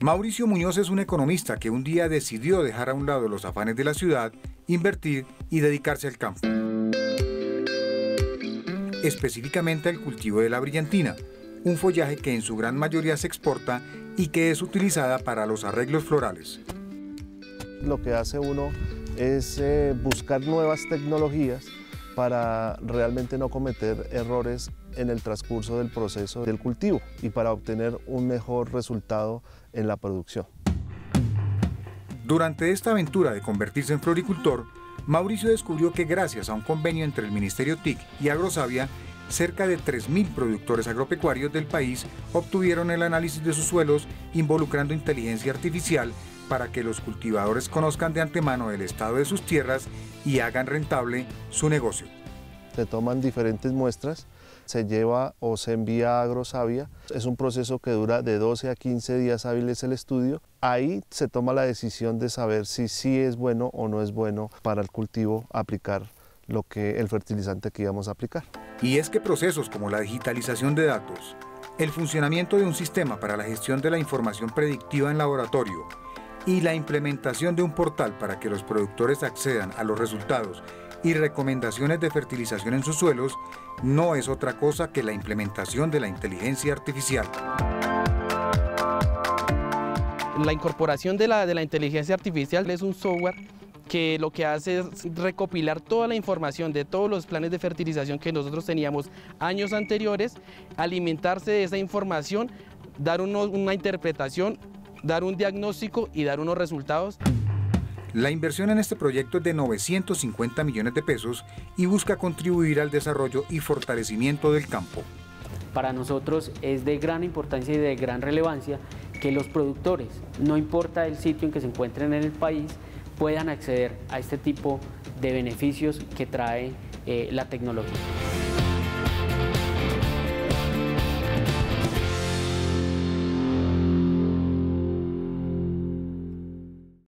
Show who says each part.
Speaker 1: Mauricio Muñoz es un economista que un día decidió dejar a un lado los afanes de la ciudad, invertir y dedicarse al campo. Específicamente al cultivo de la brillantina, un follaje que en su gran mayoría se exporta y que es utilizada para los arreglos florales.
Speaker 2: Lo que hace uno es eh, buscar nuevas tecnologías para realmente no cometer errores en el transcurso del proceso del cultivo y para obtener un mejor resultado en la producción.
Speaker 1: Durante esta aventura de convertirse en floricultor, Mauricio descubrió que gracias a un convenio entre el Ministerio TIC y Agrosavia, cerca de 3.000 productores agropecuarios del país obtuvieron el análisis de sus suelos involucrando inteligencia artificial para que los cultivadores conozcan de antemano el estado de sus tierras y hagan rentable su negocio.
Speaker 2: Se toman diferentes muestras, se lleva o se envía a Agrosavia. Es un proceso que dura de 12 a 15 días hábiles el estudio. Ahí se toma la decisión de saber si sí es bueno o no es bueno para el cultivo aplicar lo que el fertilizante que íbamos a aplicar.
Speaker 1: Y es que procesos como la digitalización de datos, el funcionamiento de un sistema para la gestión de la información predictiva en laboratorio y la implementación de un portal para que los productores accedan a los resultados y recomendaciones de fertilización en sus suelos no es otra cosa que la implementación de la inteligencia artificial.
Speaker 3: La incorporación de la, de la inteligencia artificial es un software que lo que hace es recopilar toda la información de todos los planes de fertilización que nosotros teníamos años anteriores, alimentarse de esa información, dar una interpretación, dar un diagnóstico y dar unos resultados.
Speaker 1: La inversión en este proyecto es de 950 millones de pesos y busca contribuir al desarrollo y fortalecimiento del campo.
Speaker 4: Para nosotros es de gran importancia y de gran relevancia que los productores, no importa el sitio en que se encuentren en el país, puedan acceder a este tipo de beneficios que trae eh, la tecnología.